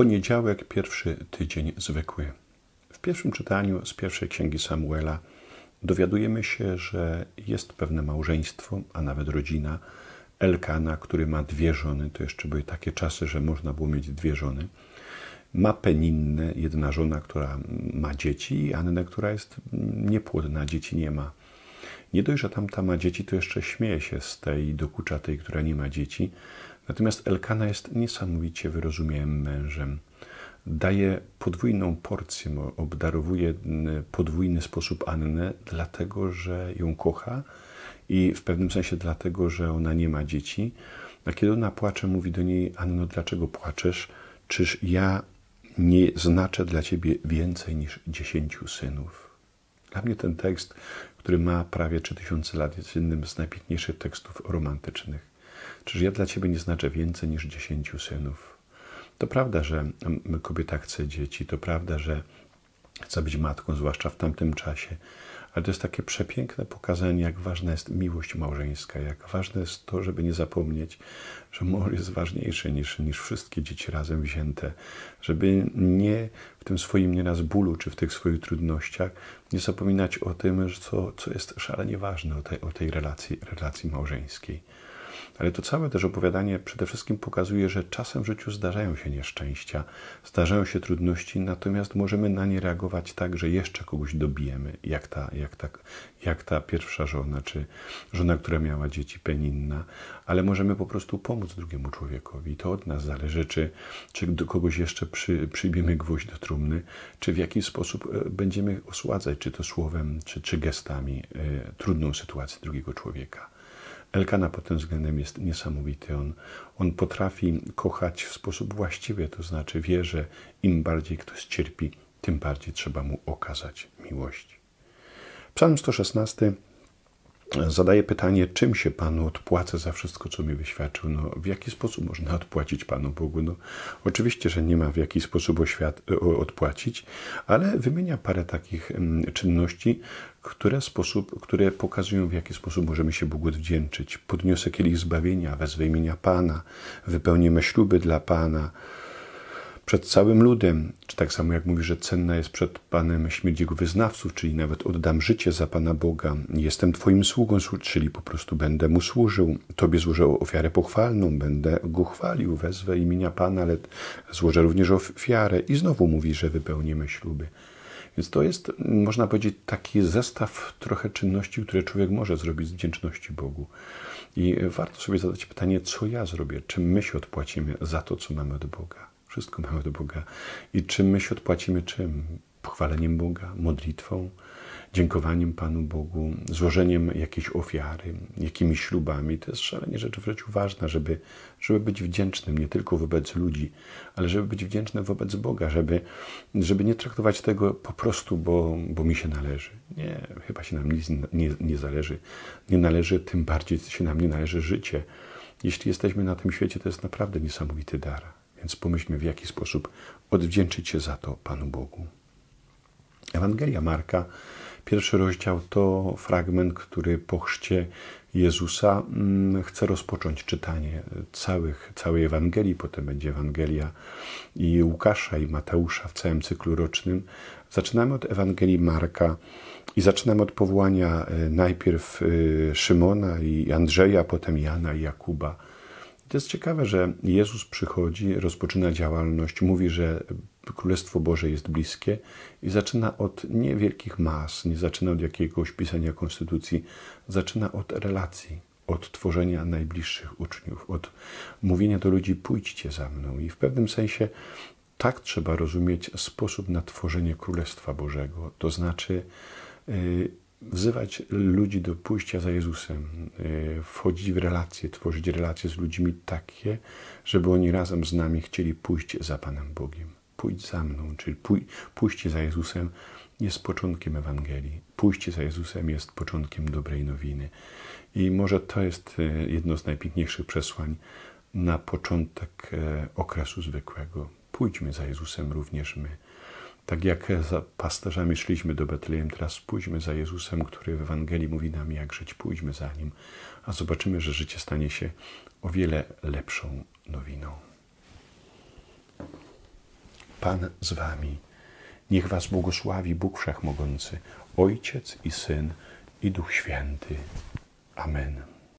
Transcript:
Poniedziałek, pierwszy tydzień zwykły. W pierwszym czytaniu z pierwszej księgi Samuela dowiadujemy się, że jest pewne małżeństwo, a nawet rodzina Elkana, który ma dwie żony. To jeszcze były takie czasy, że można było mieć dwie żony. Ma Peninnę, jedna żona, która ma dzieci, i Annę, która jest niepłodna, dzieci nie ma. Nie dość, że tamta ma dzieci, to jeszcze śmieje się z tej, dokucza tej, która nie ma dzieci. Natomiast Elkana jest niesamowicie wyrozumiałym mężem. Daje podwójną porcję, obdarowuje podwójny sposób Annę, dlatego że ją kocha i w pewnym sensie dlatego, że ona nie ma dzieci. A kiedy ona płacze, mówi do niej: Anno, dlaczego płaczesz? Czyż ja nie znaczę dla ciebie więcej niż dziesięciu synów? Dla mnie ten tekst, który ma prawie 3000 lat, jest jednym z najpiękniejszych tekstów romantycznych. Czyż ja dla ciebie nie znaczę więcej niż dziesięciu synów? To prawda, że kobieta chce dzieci, to prawda, że chce być matką, zwłaszcza w tamtym czasie, ale to jest takie przepiękne pokazanie, jak ważna jest miłość małżeńska, jak ważne jest to, żeby nie zapomnieć, że mąż jest ważniejszy niż, niż wszystkie dzieci razem wzięte, żeby nie w tym swoim nieraz bólu, czy w tych swoich trudnościach, nie zapominać o tym, co, co jest szalenie ważne, o tej, o tej relacji, relacji małżeńskiej. Ale to całe też opowiadanie przede wszystkim pokazuje, że czasem w życiu zdarzają się nieszczęścia, zdarzają się trudności, natomiast możemy na nie reagować tak, że jeszcze kogoś dobijemy, jak ta, jak ta, jak ta pierwsza żona, czy żona, która miała dzieci, Peninna, ale możemy po prostu pomóc drugiemu człowiekowi. To od nas zależy, czy, czy do kogoś jeszcze przy, przyjmiemy gwoźdź do trumny, czy w jakiś sposób e, będziemy osładzać, czy to słowem, czy, czy gestami, y, trudną sytuację drugiego człowieka. Elkana pod tym względem jest niesamowity. On, on potrafi kochać w sposób właściwy, to znaczy wie, że im bardziej ktoś cierpi, tym bardziej trzeba mu okazać miłość. Psalm 116 zadaje pytanie, czym się Panu odpłacę za wszystko, co mi wyświadczył. No, w jaki sposób można odpłacić Panu Bogu? No, oczywiście, że nie ma w jaki sposób odpłacić, ale wymienia parę takich czynności, które, sposób, które pokazują, w jaki sposób możemy się Bogu odwdzięczyć. Podniosę kielich zbawienia, wezwę imienia Pana, wypełnimy śluby dla Pana, przed całym ludem, czy tak samo jak mówi, że cenna jest przed Panem śmierć Jego wyznawców, czyli nawet oddam życie za Pana Boga, jestem Twoim sługą, czyli po prostu będę Mu służył, Tobie złożę ofiarę pochwalną, będę Go chwalił, wezwę imienia Pana, ale złożę również ofiarę i znowu mówi, że wypełnimy śluby. Więc to jest, można powiedzieć, taki zestaw trochę czynności, które człowiek może zrobić z wdzięczności Bogu. I warto sobie zadać pytanie, co ja zrobię, czym my się odpłacimy za to, co mamy od Boga. Wszystko mamy od Boga. I czym my się odpłacimy? Czym? Pochwaleniem Boga, modlitwą, dziękowaniem Panu Bogu, złożeniem jakiejś ofiary, jakimiś ślubami. To jest szalenie rzecz w życiu ważna, żeby, żeby być wdzięcznym nie tylko wobec ludzi, ale żeby być wdzięcznym wobec Boga, żeby, żeby nie traktować tego po prostu, bo, bo mi się należy. Nie, chyba się nam nic nie, nie zależy. Nie należy, tym bardziej się nam nie należy życie. Jeśli jesteśmy na tym świecie, to jest naprawdę niesamowity dar. Więc pomyślmy, w jaki sposób odwdzięczyć się za to Panu Bogu. Ewangelia Marka, pierwszy rozdział to fragment, który po chrzcie Jezusa mm, chce rozpocząć czytanie całych, całej Ewangelii, potem będzie Ewangelia i Łukasza i Mateusza w całym cyklu rocznym. Zaczynamy od Ewangelii Marka i zaczynamy od powołania e, najpierw e, Szymona i Andrzeja, potem Jana i Jakuba to jest ciekawe, że Jezus przychodzi, rozpoczyna działalność, mówi, że Królestwo Boże jest bliskie i zaczyna od niewielkich mas, nie zaczyna od jakiegoś pisania konstytucji, zaczyna od relacji, od tworzenia najbliższych uczniów, od mówienia do ludzi: pójdźcie za mną. I w pewnym sensie tak trzeba rozumieć sposób na tworzenie Królestwa Bożego. To znaczy, yy, wzywać ludzi do pójścia za Jezusem, e, wchodzić w relacje, tworzyć relacje z ludźmi takie, żeby oni razem z nami chcieli pójść za Panem Bogiem. Pójdź za mną, czyli pój, pójście za Jezusem jest początkiem Ewangelii. Pójście za Jezusem jest początkiem dobrej nowiny. I może to jest e, jedno z najpiękniejszych przesłań na początek e, okresu zwykłego. Pójdźmy za Jezusem również my. Tak jak za pasterzami szliśmy do Betlejem, teraz pójdźmy za Jezusem, który w Ewangelii mówi nam, jak żyć. Pójdźmy za Nim, a zobaczymy, że życie stanie się o wiele lepszą nowiną. Pan z wami. Niech was błogosławi Bóg Wszechmogący, Ojciec i Syn i Duch Święty. Amen.